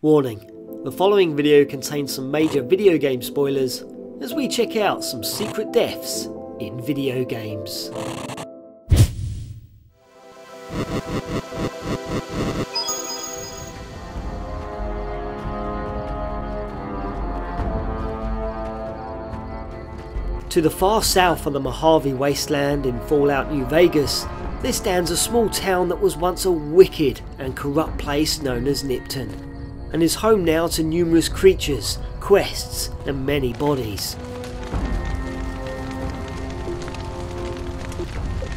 Warning, the following video contains some major video game spoilers as we check out some secret deaths in video games. To the far south of the Mojave Wasteland in Fallout New Vegas, there stands a small town that was once a wicked and corrupt place known as Nipton, and is home now to numerous creatures, quests, and many bodies.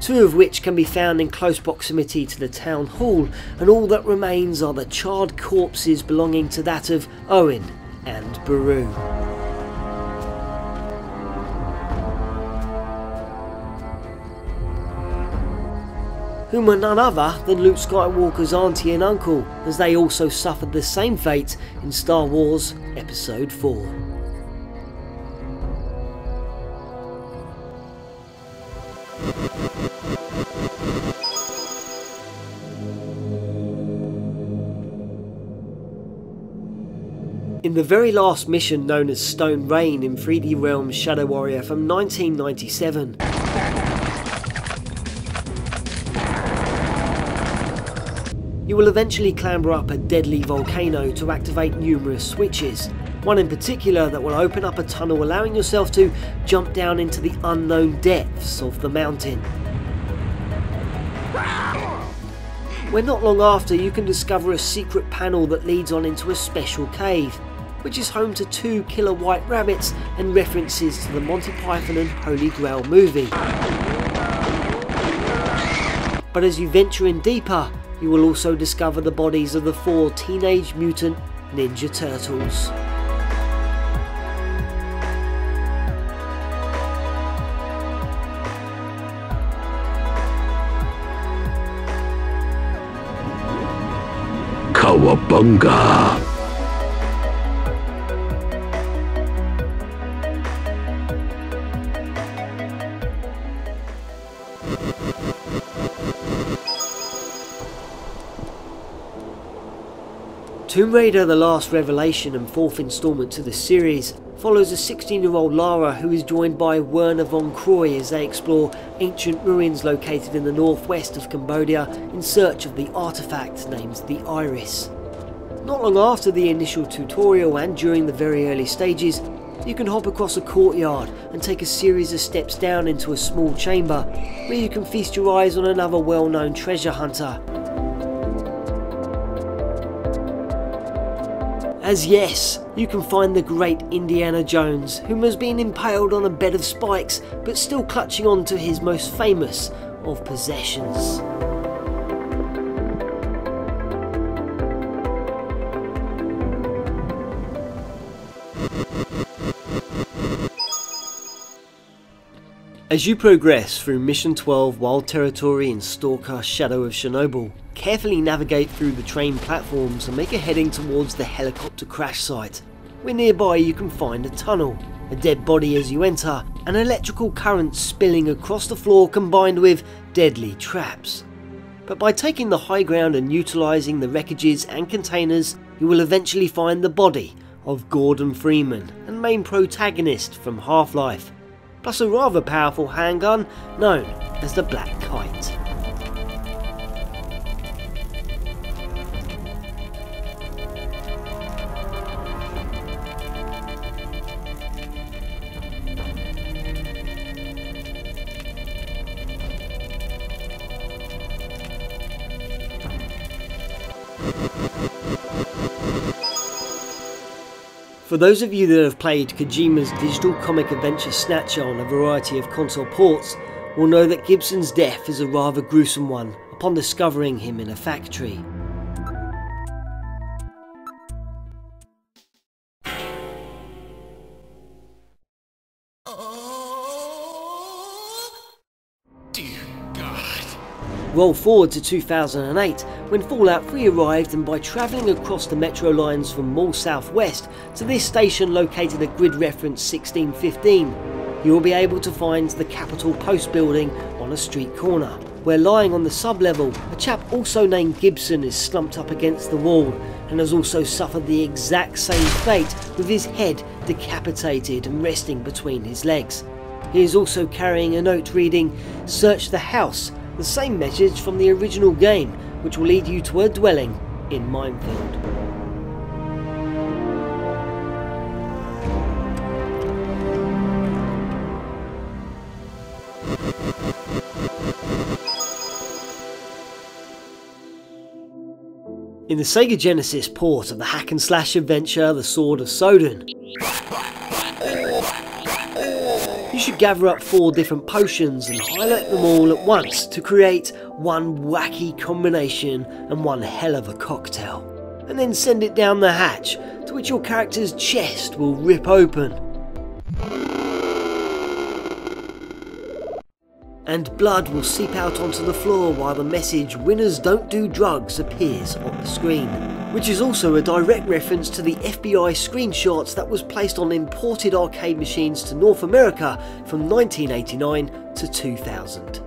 Two of which can be found in close proximity to the town hall, and all that remains are the charred corpses belonging to that of Owen and Beru. Whom were none other than Luke Skywalker's auntie and uncle, as they also suffered the same fate in Star Wars Episode 4. In the very last mission known as Stone Rain in 3D Realms Shadow Warrior from 1997, You will eventually clamber up a deadly volcano to activate numerous switches, one in particular that will open up a tunnel allowing yourself to jump down into the unknown depths of the mountain. Where not long after you can discover a secret panel that leads on into a special cave, which is home to two killer white rabbits and references to the Monty Python and Holy Grail movie. But as you venture in deeper, you will also discover the bodies of the four Teenage Mutant Ninja Turtles. Cowabunga! Tomb Raider The Last Revelation and fourth instalment to the series follows a 16 year old Lara who is joined by Werner von Croy as they explore ancient ruins located in the northwest of Cambodia in search of the artifact named the Iris. Not long after the initial tutorial and during the very early stages, you can hop across a courtyard and take a series of steps down into a small chamber where you can feast your eyes on another well known treasure hunter As yes, you can find the great Indiana Jones, whom has been impaled on a bed of spikes but still clutching on to his most famous of possessions. As you progress through Mission 12 Wild Territory in Stalker Shadow of Chernobyl, carefully navigate through the train platforms and make a heading towards the helicopter crash site, where nearby you can find a tunnel, a dead body as you enter, an electrical current spilling across the floor combined with deadly traps. But by taking the high ground and utilising the wreckages and containers, you will eventually find the body of Gordon Freeman and main protagonist from Half-Life, plus a rather powerful handgun known as the Black Kite. For those of you that have played Kojima's digital comic adventure Snatcher on a variety of console ports, will know that Gibson's death is a rather gruesome one upon discovering him in a factory. Oh. Roll forward to 2008 when Fallout 3 arrived and by travelling across the metro lines from Mall Southwest to this station located at grid reference 1615, you will be able to find the Capitol Post building on a street corner, where lying on the sub-level, a chap also named Gibson is slumped up against the wall and has also suffered the exact same fate with his head decapitated and resting between his legs. He is also carrying a note reading, Search the house, the same message from the original game, which will lead you to a dwelling in Minefield. In the Sega Genesis port of the hack and slash adventure The Sword of Sodan, you should gather up four different potions and highlight them all at once to create one wacky combination and one hell of a cocktail. And then send it down the hatch, to which your character's chest will rip open and blood will seep out onto the floor while the message Winners Don't Do Drugs appears on the screen. Which is also a direct reference to the FBI screenshots that was placed on imported arcade machines to North America from 1989 to 2000.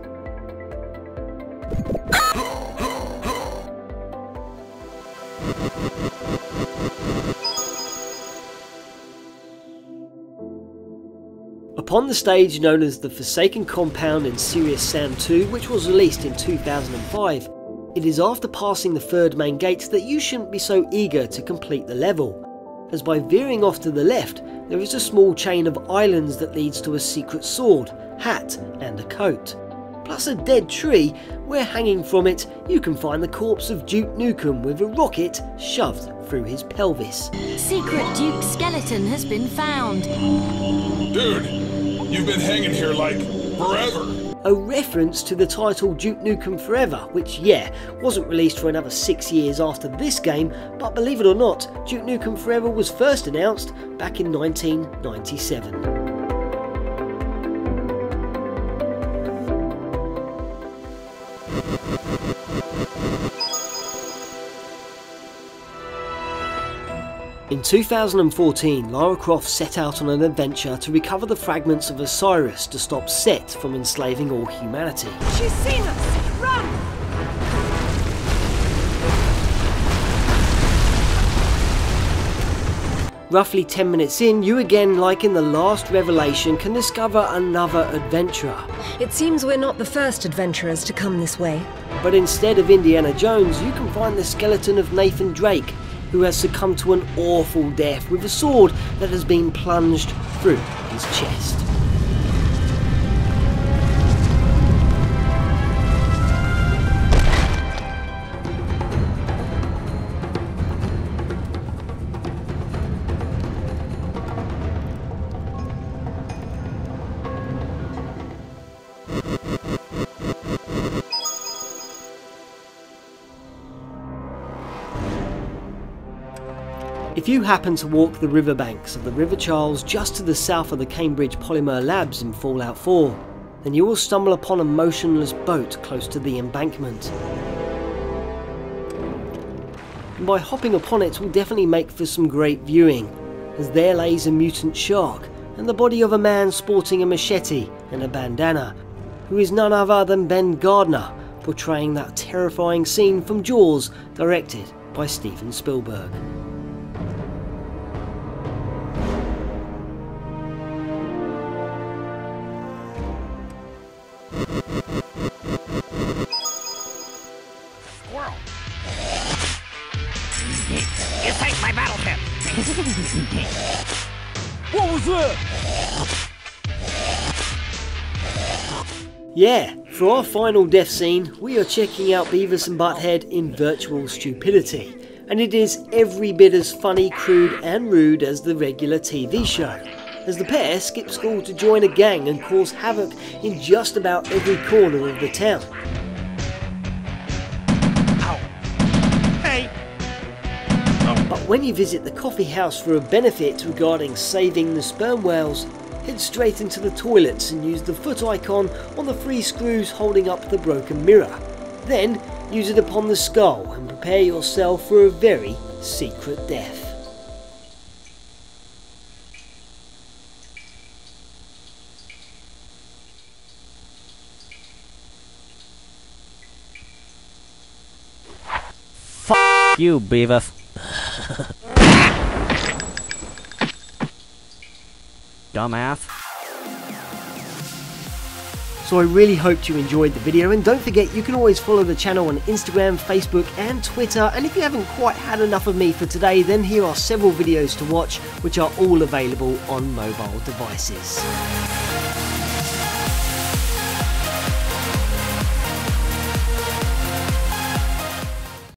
Upon the stage known as the Forsaken Compound in Serious Sam 2, which was released in 2005, it is after passing the third main gate that you shouldn't be so eager to complete the level, as by veering off to the left, there is a small chain of islands that leads to a secret sword, hat, and a coat. Plus a dead tree, where hanging from it, you can find the corpse of Duke Nukem with a rocket shoved through his pelvis. Secret Duke skeleton has been found. Dude, You've been hanging here like forever. A reference to the title Duke Nukem Forever, which, yeah, wasn't released for another six years after this game, but believe it or not, Duke Nukem Forever was first announced back in 1997. In 2014, Lara Croft set out on an adventure to recover the fragments of Osiris to stop Set from enslaving all humanity. She's seen us! Run! Roughly 10 minutes in, you again, like in the last revelation, can discover another adventurer. It seems we're not the first adventurers to come this way. But instead of Indiana Jones, you can find the skeleton of Nathan Drake, who has succumbed to an awful death with a sword that has been plunged through his chest. If you happen to walk the riverbanks of the River Charles just to the south of the Cambridge Polymer Labs in Fallout 4, then you will stumble upon a motionless boat close to the embankment. And by hopping upon it will definitely make for some great viewing, as there lays a mutant shark and the body of a man sporting a machete and a bandana, who is none other than Ben Gardner, portraying that terrifying scene from Jaws, directed by Steven Spielberg. What was that? Yeah, for our final death scene, we are checking out Beavis and Butthead in virtual stupidity, and it is every bit as funny, crude, and rude as the regular TV show. As the pair skip school to join a gang and cause havoc in just about every corner of the town. But when you visit the coffee house for a benefit regarding saving the sperm whales, head straight into the toilets and use the foot icon on the three screws holding up the broken mirror. Then use it upon the skull and prepare yourself for a very secret death. you, Beavis. Dumbass. So I really hoped you enjoyed the video and don't forget you can always follow the channel on Instagram, Facebook and Twitter and if you haven't quite had enough of me for today then here are several videos to watch which are all available on mobile devices.